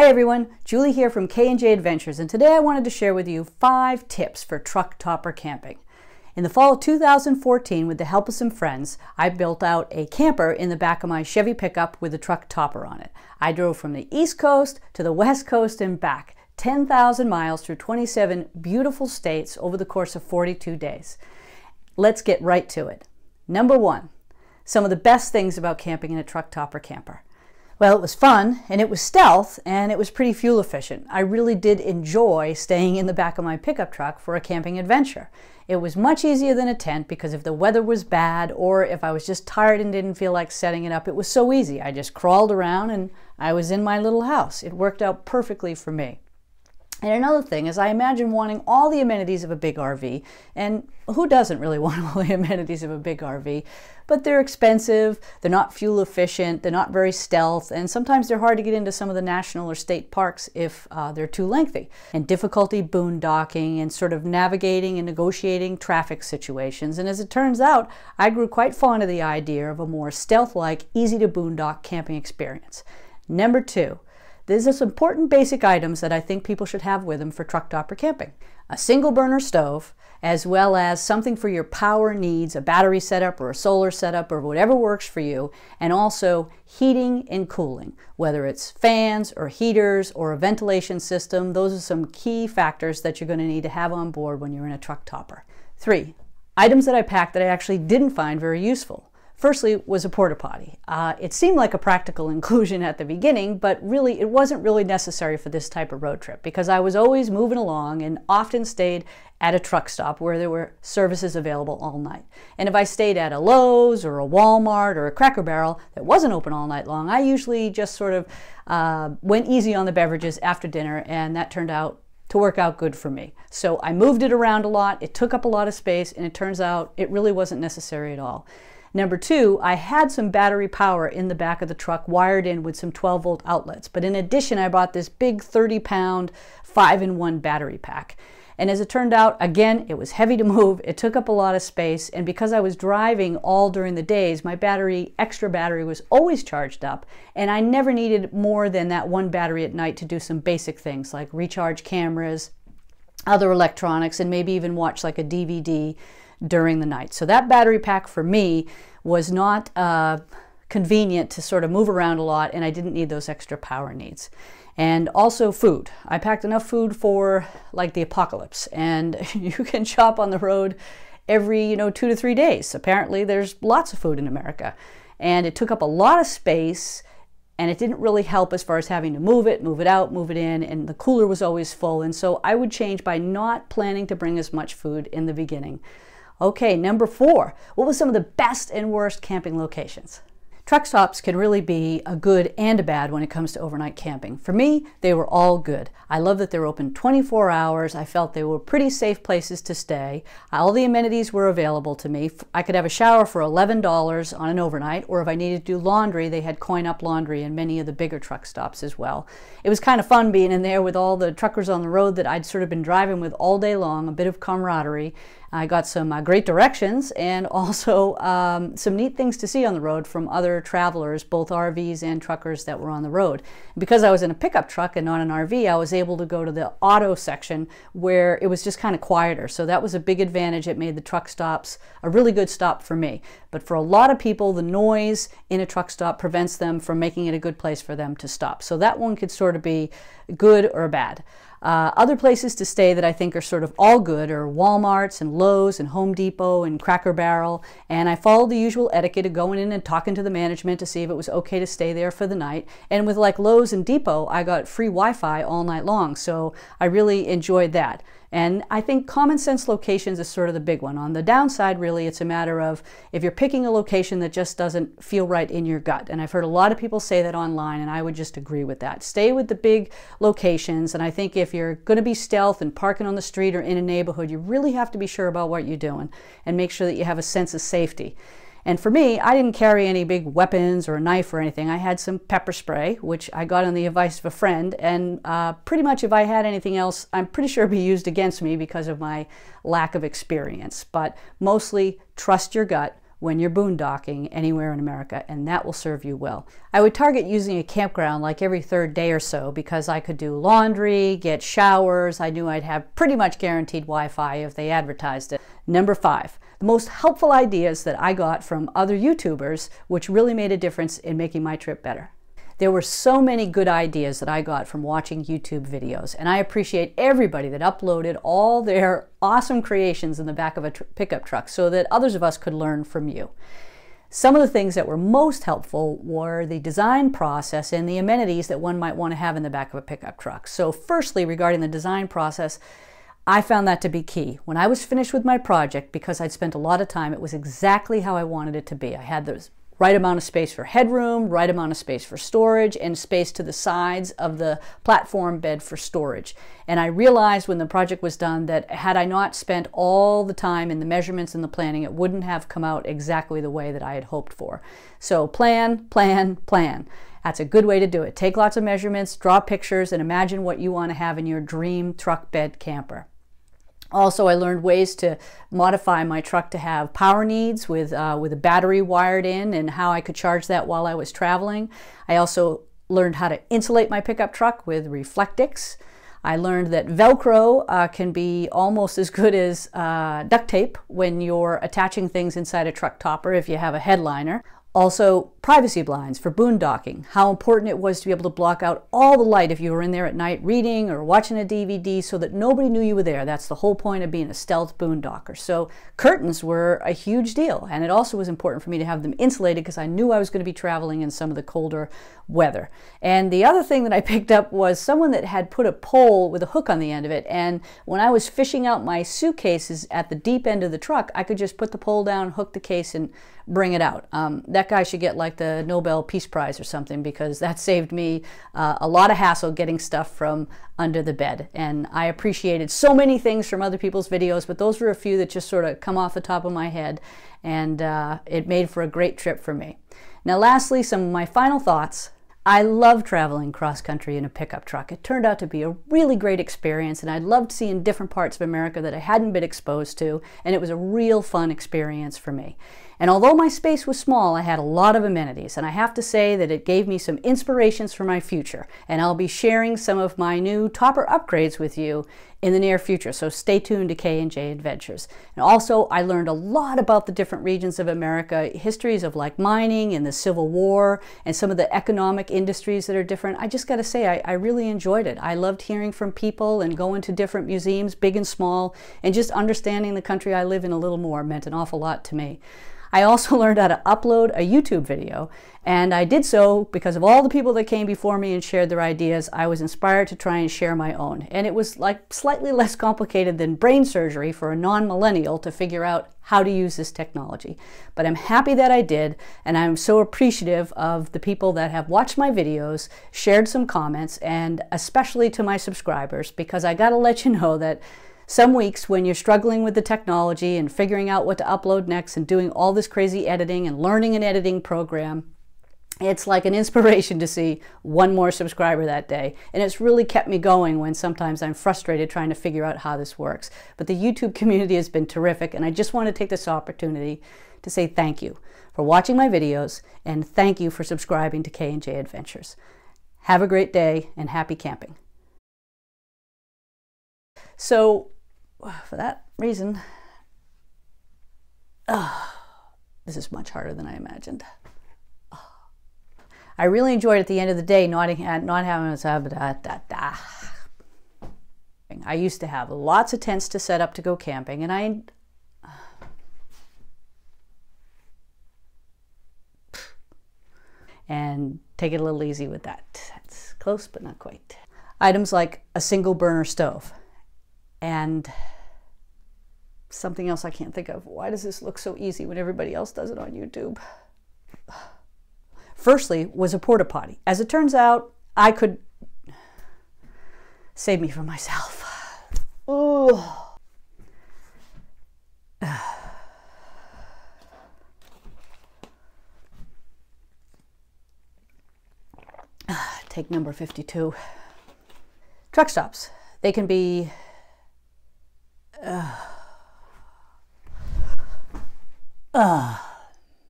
Hi everyone, Julie here from K&J Adventures and today I wanted to share with you five tips for truck topper camping. In the fall of 2014, with the help of some friends, I built out a camper in the back of my Chevy pickup with a truck topper on it. I drove from the East Coast to the West Coast and back, 10,000 miles through 27 beautiful states over the course of 42 days. Let's get right to it. Number one, some of the best things about camping in a truck topper camper. Well, it was fun and it was stealth and it was pretty fuel efficient. I really did enjoy staying in the back of my pickup truck for a camping adventure. It was much easier than a tent because if the weather was bad or if I was just tired and didn't feel like setting it up, it was so easy. I just crawled around and I was in my little house. It worked out perfectly for me. And another thing is, I imagine wanting all the amenities of a big RV, and who doesn't really want all the amenities of a big RV? But they're expensive, they're not fuel efficient, they're not very stealth, and sometimes they're hard to get into some of the national or state parks if uh, they're too lengthy. And difficulty boondocking and sort of navigating and negotiating traffic situations. And as it turns out, I grew quite fond of the idea of a more stealth like, easy to boondock camping experience. Number two, these are some important basic items that I think people should have with them for truck topper camping. A single burner stove, as well as something for your power needs, a battery setup or a solar setup or whatever works for you, and also heating and cooling, whether it's fans or heaters or a ventilation system. Those are some key factors that you're going to need to have on board when you're in a truck topper. Three, items that I packed that I actually didn't find very useful. Firstly was a porta potty. Uh, it seemed like a practical inclusion at the beginning, but really it wasn't really necessary for this type of road trip because I was always moving along and often stayed at a truck stop where there were services available all night. And if I stayed at a Lowe's or a Walmart or a Cracker Barrel that wasn't open all night long, I usually just sort of uh, went easy on the beverages after dinner and that turned out to work out good for me. So I moved it around a lot, it took up a lot of space, and it turns out it really wasn't necessary at all. Number two, I had some battery power in the back of the truck wired in with some 12 volt outlets. But in addition, I bought this big 30 pound 5 in 1 battery pack. And as it turned out, again, it was heavy to move. It took up a lot of space. And because I was driving all during the days, my battery, extra battery, was always charged up. And I never needed more than that one battery at night to do some basic things like recharge cameras, other electronics, and maybe even watch like a DVD during the night. So that battery pack for me was not uh, convenient to sort of move around a lot and I didn't need those extra power needs. And also food. I packed enough food for like the apocalypse and you can shop on the road every, you know, two to three days. Apparently there's lots of food in America. And it took up a lot of space and it didn't really help as far as having to move it, move it out, move it in, and the cooler was always full. And so I would change by not planning to bring as much food in the beginning. Okay, number four, what were some of the best and worst camping locations? Truck stops can really be a good and a bad when it comes to overnight camping. For me, they were all good. I love that they're open 24 hours. I felt they were pretty safe places to stay. All the amenities were available to me. I could have a shower for $11 on an overnight, or if I needed to do laundry, they had coin up laundry in many of the bigger truck stops as well. It was kind of fun being in there with all the truckers on the road that I'd sort of been driving with all day long, a bit of camaraderie. I got some uh, great directions and also um, some neat things to see on the road from other travelers, both RVs and truckers that were on the road. Because I was in a pickup truck and not an RV, I was able to go to the auto section where it was just kind of quieter. So that was a big advantage. It made the truck stops a really good stop for me. But for a lot of people, the noise in a truck stop prevents them from making it a good place for them to stop. So that one could sort of be good or bad. Uh, other places to stay that I think are sort of all good are Walmarts and Lowe's and Home Depot and Cracker Barrel. And I followed the usual etiquette of going in and talking to the management to see if it was okay to stay there for the night. And with like Lowe's and Depot, I got free Wi-Fi all night long. So I really enjoyed that. And I think common sense locations is sort of the big one. On the downside, really, it's a matter of if you're picking a location that just doesn't feel right in your gut. And I've heard a lot of people say that online, and I would just agree with that. Stay with the big locations. And I think if you're going to be stealth and parking on the street or in a neighborhood, you really have to be sure about what you're doing and make sure that you have a sense of safety. And for me, I didn't carry any big weapons or a knife or anything. I had some pepper spray, which I got on the advice of a friend. And uh, pretty much if I had anything else, I'm pretty sure it'd be used against me because of my lack of experience. But mostly trust your gut when you're boondocking anywhere in America, and that will serve you well. I would target using a campground like every third day or so because I could do laundry, get showers. I knew I'd have pretty much guaranteed Wi Fi if they advertised it. Number five, the most helpful ideas that I got from other YouTubers, which really made a difference in making my trip better. There were so many good ideas that I got from watching YouTube videos, and I appreciate everybody that uploaded all their awesome creations in the back of a tr pickup truck so that others of us could learn from you. Some of the things that were most helpful were the design process and the amenities that one might want to have in the back of a pickup truck. So firstly, regarding the design process, I found that to be key. When I was finished with my project, because I'd spent a lot of time, it was exactly how I wanted it to be. I had those right amount of space for headroom, right amount of space for storage, and space to the sides of the platform bed for storage. And I realized when the project was done that had I not spent all the time in the measurements and the planning, it wouldn't have come out exactly the way that I had hoped for. So plan, plan, plan. That's a good way to do it. Take lots of measurements, draw pictures, and imagine what you want to have in your dream truck bed camper. Also, I learned ways to modify my truck to have power needs with, uh, with a battery wired in and how I could charge that while I was traveling. I also learned how to insulate my pickup truck with Reflectix. I learned that Velcro uh, can be almost as good as uh, duct tape when you're attaching things inside a truck topper if you have a headliner. Also, privacy blinds for boondocking, how important it was to be able to block out all the light if you were in there at night reading or watching a DVD so that nobody knew you were there. That's the whole point of being a stealth boondocker. So, curtains were a huge deal, and it also was important for me to have them insulated because I knew I was going to be traveling in some of the colder weather. And the other thing that I picked up was someone that had put a pole with a hook on the end of it, and when I was fishing out my suitcases at the deep end of the truck, I could just put the pole down, hook the case, and bring it out. Um, that guy should get like the Nobel Peace Prize or something because that saved me uh, a lot of hassle getting stuff from under the bed. And I appreciated so many things from other people's videos, but those were a few that just sort of come off the top of my head, and uh, it made for a great trip for me. Now, lastly, some of my final thoughts I love traveling cross country in a pickup truck. It turned out to be a really great experience, and I loved seeing different parts of America that I hadn't been exposed to, and it was a real fun experience for me. And although my space was small, I had a lot of amenities, and I have to say that it gave me some inspirations for my future. And I'll be sharing some of my new topper upgrades with you in the near future, so stay tuned to K&J Adventures. And also, I learned a lot about the different regions of America, histories of like mining and the Civil War, and some of the economic industries that are different. I just got to say, I, I really enjoyed it. I loved hearing from people and going to different museums, big and small, and just understanding the country I live in a little more meant an awful lot to me. I also learned how to upload a YouTube video, and I did so because of all the people that came before me and shared their ideas. I was inspired to try and share my own. And it was like slightly less complicated than brain surgery for a non millennial to figure out how to use this technology. But I'm happy that I did, and I'm so appreciative of the people that have watched my videos, shared some comments, and especially to my subscribers because I gotta let you know that some weeks when you're struggling with the technology and figuring out what to upload next and doing all this crazy editing and learning an editing program, it's like an inspiration to see one more subscriber that day. And it's really kept me going when sometimes I'm frustrated trying to figure out how this works. But the YouTube community has been terrific, and I just want to take this opportunity to say thank you for watching my videos and thank you for subscribing to K&J Adventures. Have a great day and happy camping. So for that reason, uh, this is much harder than I imagined. I really enjoyed at the end of the day not, not having I used to have lots of tents to set up to go camping, and I and take it a little easy with that. That's close, but not quite. Items like a single burner stove and something else I can't think of. Why does this look so easy when everybody else does it on YouTube? Firstly, was a porta potty. As it turns out, I could save me from myself. Ooh. Take number 52. Truck stops. They can be uh, uh,